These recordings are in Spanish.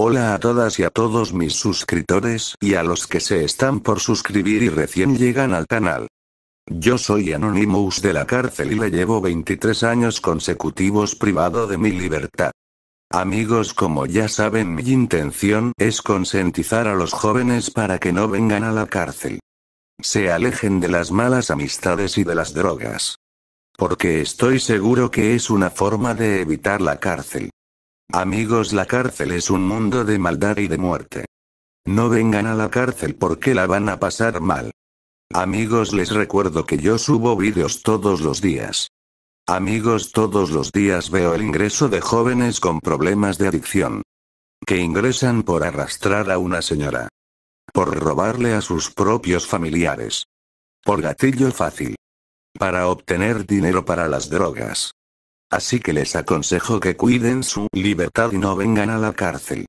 Hola a todas y a todos mis suscriptores y a los que se están por suscribir y recién llegan al canal. Yo soy Anonymous de la cárcel y le llevo 23 años consecutivos privado de mi libertad. Amigos como ya saben mi intención es concientizar a los jóvenes para que no vengan a la cárcel. Se alejen de las malas amistades y de las drogas. Porque estoy seguro que es una forma de evitar la cárcel. Amigos la cárcel es un mundo de maldad y de muerte. No vengan a la cárcel porque la van a pasar mal. Amigos les recuerdo que yo subo vídeos todos los días. Amigos todos los días veo el ingreso de jóvenes con problemas de adicción. Que ingresan por arrastrar a una señora. Por robarle a sus propios familiares. Por gatillo fácil. Para obtener dinero para las drogas. Así que les aconsejo que cuiden su libertad y no vengan a la cárcel.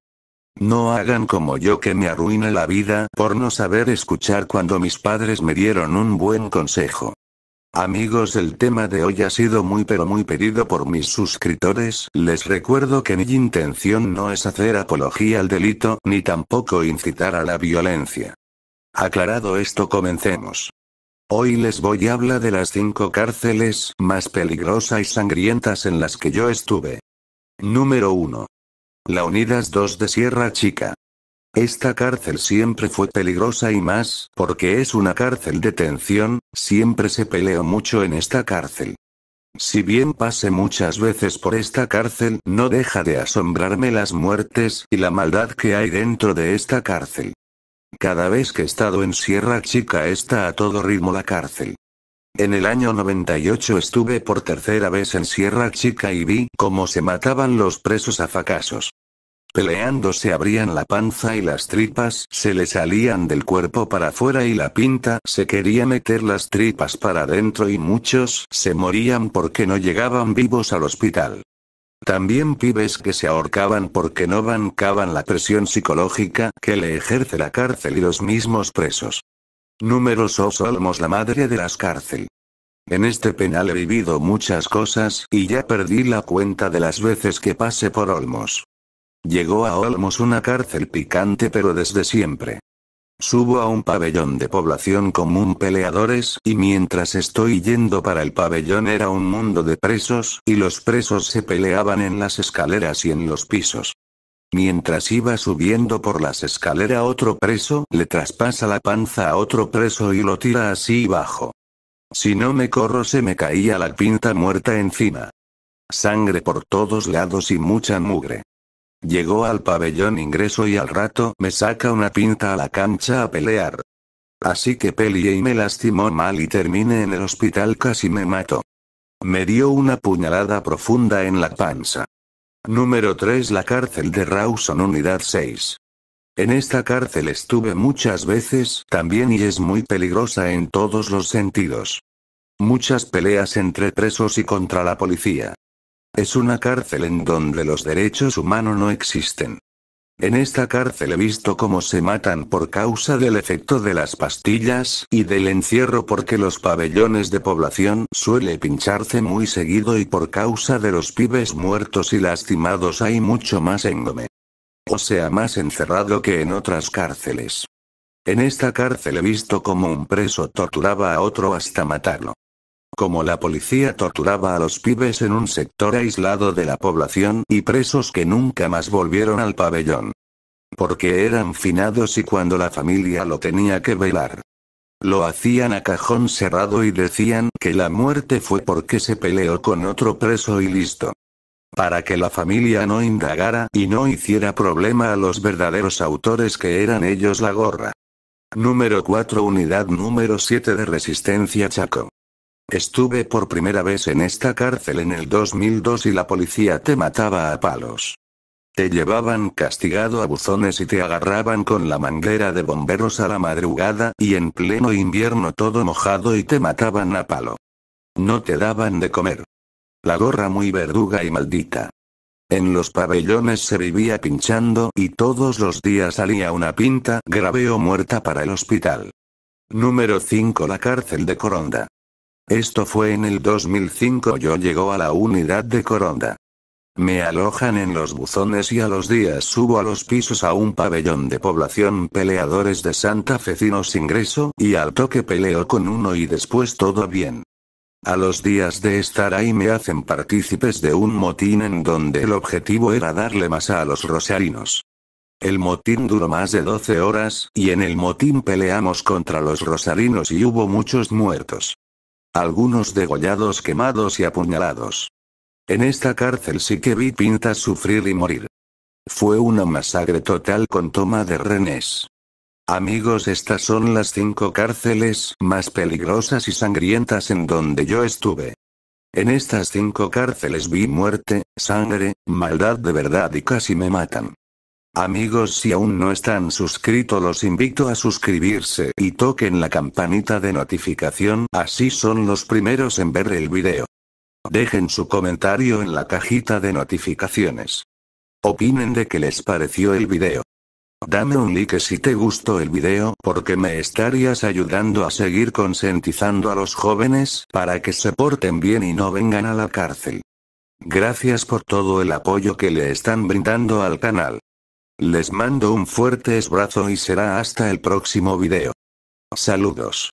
No hagan como yo que me arruine la vida por no saber escuchar cuando mis padres me dieron un buen consejo. Amigos, el tema de hoy ha sido muy pero muy pedido por mis suscriptores. Les recuerdo que mi intención no es hacer apología al delito ni tampoco incitar a la violencia. Aclarado esto, comencemos. Hoy les voy a hablar de las cinco cárceles más peligrosas y sangrientas en las que yo estuve. Número 1. La Unidas 2 de Sierra Chica. Esta cárcel siempre fue peligrosa y más, porque es una cárcel de tensión, siempre se peleó mucho en esta cárcel. Si bien pasé muchas veces por esta cárcel, no deja de asombrarme las muertes y la maldad que hay dentro de esta cárcel. Cada vez que he estado en Sierra Chica está a todo ritmo la cárcel. En el año 98 estuve por tercera vez en Sierra Chica y vi cómo se mataban los presos a fracasos. Peleando se abrían la panza y las tripas se le salían del cuerpo para afuera y la pinta se quería meter las tripas para adentro y muchos se morían porque no llegaban vivos al hospital. También pibes que se ahorcaban porque no bancaban la presión psicológica que le ejerce la cárcel y los mismos presos. Numerosos Olmos la madre de las cárcel. En este penal he vivido muchas cosas y ya perdí la cuenta de las veces que pasé por Olmos. Llegó a Olmos una cárcel picante pero desde siempre. Subo a un pabellón de población común peleadores y mientras estoy yendo para el pabellón era un mundo de presos y los presos se peleaban en las escaleras y en los pisos. Mientras iba subiendo por las escaleras otro preso le traspasa la panza a otro preso y lo tira así bajo. Si no me corro se me caía la pinta muerta encima. Sangre por todos lados y mucha mugre. Llegó al pabellón ingreso y al rato me saca una pinta a la cancha a pelear. Así que peleé y me lastimó mal y terminé en el hospital casi me mato. Me dio una puñalada profunda en la panza. Número 3 La cárcel de Rawson Unidad 6. En esta cárcel estuve muchas veces también y es muy peligrosa en todos los sentidos. Muchas peleas entre presos y contra la policía. Es una cárcel en donde los derechos humanos no existen. En esta cárcel he visto cómo se matan por causa del efecto de las pastillas y del encierro porque los pabellones de población suele pincharse muy seguido y por causa de los pibes muertos y lastimados hay mucho más engome. O sea, más encerrado que en otras cárceles. En esta cárcel he visto cómo un preso torturaba a otro hasta matarlo. Como la policía torturaba a los pibes en un sector aislado de la población y presos que nunca más volvieron al pabellón. Porque eran finados y cuando la familia lo tenía que velar. Lo hacían a cajón cerrado y decían que la muerte fue porque se peleó con otro preso y listo. Para que la familia no indagara y no hiciera problema a los verdaderos autores que eran ellos la gorra. Número 4 Unidad número 7 de Resistencia Chaco. Estuve por primera vez en esta cárcel en el 2002 y la policía te mataba a palos. Te llevaban castigado a buzones y te agarraban con la manguera de bomberos a la madrugada y en pleno invierno todo mojado y te mataban a palo. No te daban de comer. La gorra muy verduga y maldita. En los pabellones se vivía pinchando y todos los días salía una pinta grave o muerta para el hospital. Número 5 La cárcel de Coronda. Esto fue en el 2005 yo llegó a la unidad de Coronda. Me alojan en los buzones y a los días subo a los pisos a un pabellón de población peleadores de Santa Fecinos ingreso y al toque peleo con uno y después todo bien. A los días de estar ahí me hacen partícipes de un motín en donde el objetivo era darle masa a los rosarinos. El motín duró más de 12 horas, y en el motín peleamos contra los rosarinos y hubo muchos muertos. Algunos degollados quemados y apuñalados. En esta cárcel sí que vi pintas sufrir y morir. Fue una masacre total con toma de renes. Amigos, estas son las cinco cárceles más peligrosas y sangrientas en donde yo estuve. En estas cinco cárceles vi muerte, sangre, maldad de verdad y casi me matan. Amigos si aún no están suscritos los invito a suscribirse y toquen la campanita de notificación así son los primeros en ver el video. Dejen su comentario en la cajita de notificaciones. Opinen de qué les pareció el video. Dame un like si te gustó el video porque me estarías ayudando a seguir concientizando a los jóvenes para que se porten bien y no vengan a la cárcel. Gracias por todo el apoyo que le están brindando al canal. Les mando un fuerte abrazo y será hasta el próximo video. Saludos.